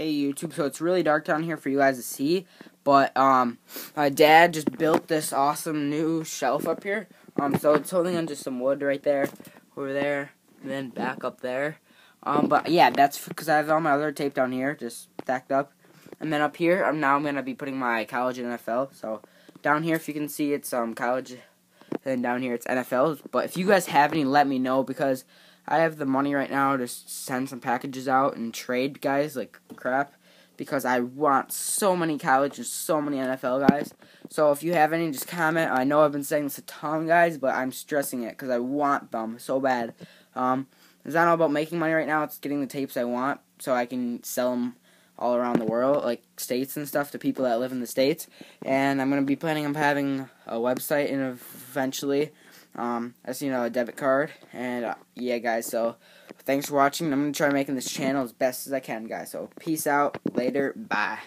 Hey YouTube, so it's really dark down here for you guys to see, but um, my dad just built this awesome new shelf up here. Um, so it's holding on to some wood right there, over there, and then back up there. Um, but yeah, that's because I have all my other tape down here, just stacked up, and then up here, I'm now I'm gonna be putting my college and NFL. So down here, if you can see, it's um college, and down here it's NFL. But if you guys have any, let me know because I have the money right now to send some packages out and trade guys like crap because I want so many college and so many NFL guys. So if you have any, just comment. I know I've been saying this a ton, guys, but I'm stressing it because I want them so bad. Um, it's not all about making money right now. It's getting the tapes I want so I can sell them all around the world, like states and stuff, to people that live in the states. And I'm gonna be planning on having a website and eventually um, as you know, a debit card. And uh, yeah, guys, so thanks for watching. I'm going to try making this channel as best as I can, guys. So peace out. Later. Bye.